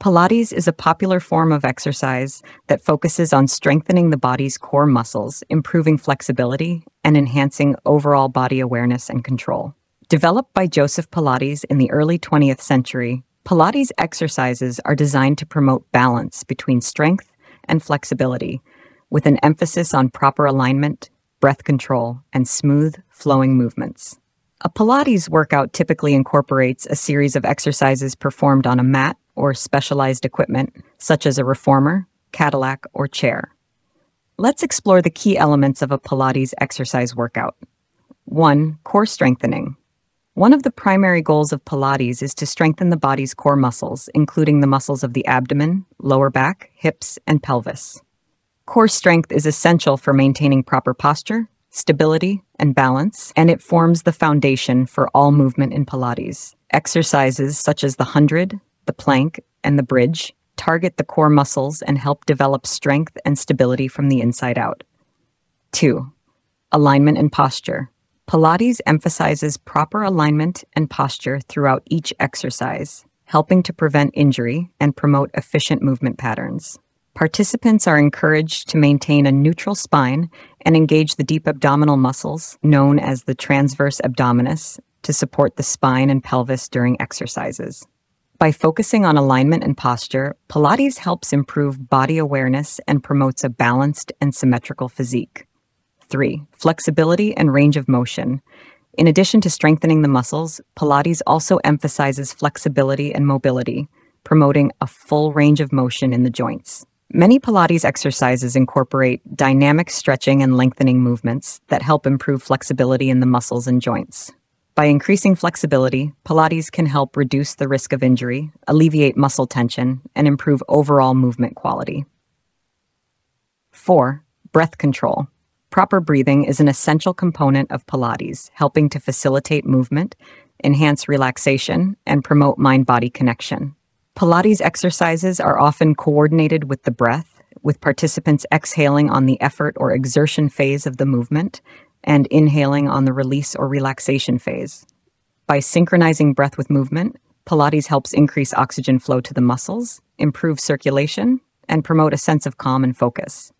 Pilates is a popular form of exercise that focuses on strengthening the body's core muscles, improving flexibility, and enhancing overall body awareness and control. Developed by Joseph Pilates in the early 20th century, Pilates exercises are designed to promote balance between strength and flexibility, with an emphasis on proper alignment, breath control, and smooth, flowing movements. A Pilates workout typically incorporates a series of exercises performed on a mat or specialized equipment, such as a reformer, Cadillac, or chair. Let's explore the key elements of a Pilates exercise workout. 1. Core strengthening. One of the primary goals of Pilates is to strengthen the body's core muscles, including the muscles of the abdomen, lower back, hips, and pelvis. Core strength is essential for maintaining proper posture, stability, and balance, and it forms the foundation for all movement in Pilates. Exercises such as the 100, the plank, and the bridge target the core muscles and help develop strength and stability from the inside out. 2. Alignment and posture. Pilates emphasizes proper alignment and posture throughout each exercise, helping to prevent injury and promote efficient movement patterns. Participants are encouraged to maintain a neutral spine and engage the deep abdominal muscles, known as the transverse abdominis, to support the spine and pelvis during exercises. By focusing on alignment and posture, Pilates helps improve body awareness and promotes a balanced and symmetrical physique. 3. Flexibility and range of motion. In addition to strengthening the muscles, Pilates also emphasizes flexibility and mobility, promoting a full range of motion in the joints. Many Pilates exercises incorporate dynamic stretching and lengthening movements that help improve flexibility in the muscles and joints. By increasing flexibility, Pilates can help reduce the risk of injury, alleviate muscle tension, and improve overall movement quality. 4. Breath control. Proper breathing is an essential component of Pilates, helping to facilitate movement, enhance relaxation, and promote mind body connection. Pilates exercises are often coordinated with the breath, with participants exhaling on the effort or exertion phase of the movement and inhaling on the release or relaxation phase. By synchronizing breath with movement, Pilates helps increase oxygen flow to the muscles, improve circulation, and promote a sense of calm and focus.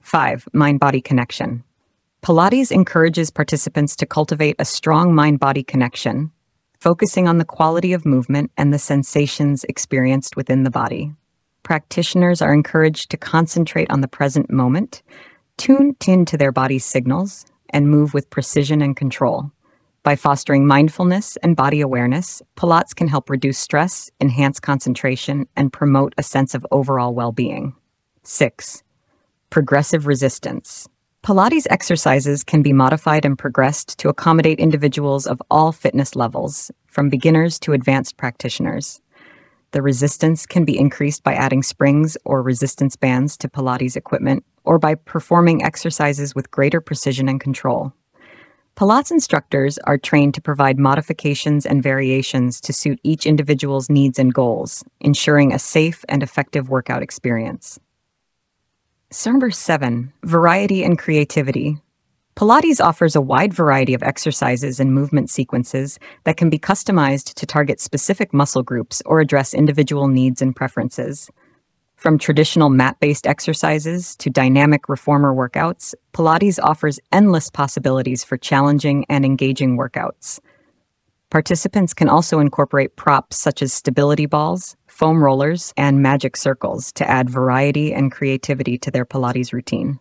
5. Mind body connection. Pilates encourages participants to cultivate a strong mind body connection, focusing on the quality of movement and the sensations experienced within the body. Practitioners are encouraged to concentrate on the present moment tune in to their body's signals, and move with precision and control. By fostering mindfulness and body awareness, Pilates can help reduce stress, enhance concentration, and promote a sense of overall well being. 6. Progressive resistance. Pilates exercises can be modified and progressed to accommodate individuals of all fitness levels, from beginners to advanced practitioners. The resistance can be increased by adding springs or resistance bands to Pilates equipment or by performing exercises with greater precision and control. Pilates instructors are trained to provide modifications and variations to suit each individual's needs and goals, ensuring a safe and effective workout experience. Number 7 Variety and Creativity Pilates offers a wide variety of exercises and movement sequences that can be customized to target specific muscle groups or address individual needs and preferences. From traditional mat based exercises to dynamic reformer workouts, Pilates offers endless possibilities for challenging and engaging workouts. Participants can also incorporate props such as stability balls, foam rollers, and magic circles to add variety and creativity to their Pilates routine.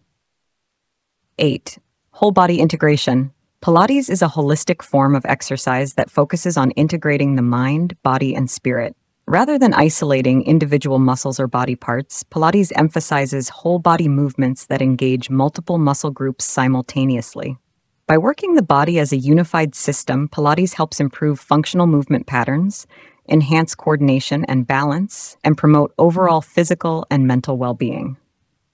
8. Whole body integration. Pilates is a holistic form of exercise that focuses on integrating the mind, body, and spirit. Rather than isolating individual muscles or body parts, Pilates emphasizes whole body movements that engage multiple muscle groups simultaneously. By working the body as a unified system, Pilates helps improve functional movement patterns, enhance coordination and balance, and promote overall physical and mental well being.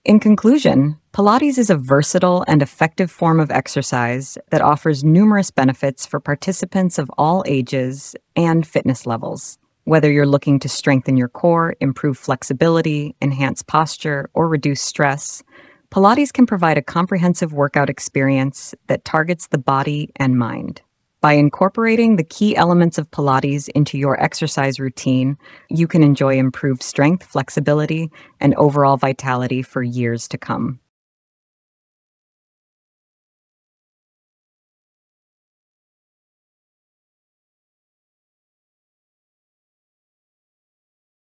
In conclusion, Pilates is a versatile and effective form of exercise that offers numerous benefits for participants of all ages and fitness levels. Whether you're looking to strengthen your core, improve flexibility, enhance posture, or reduce stress, Pilates can provide a comprehensive workout experience that targets the body and mind. By incorporating the key elements of Pilates into your exercise routine, you can enjoy improved strength, flexibility, and overall vitality for years to come.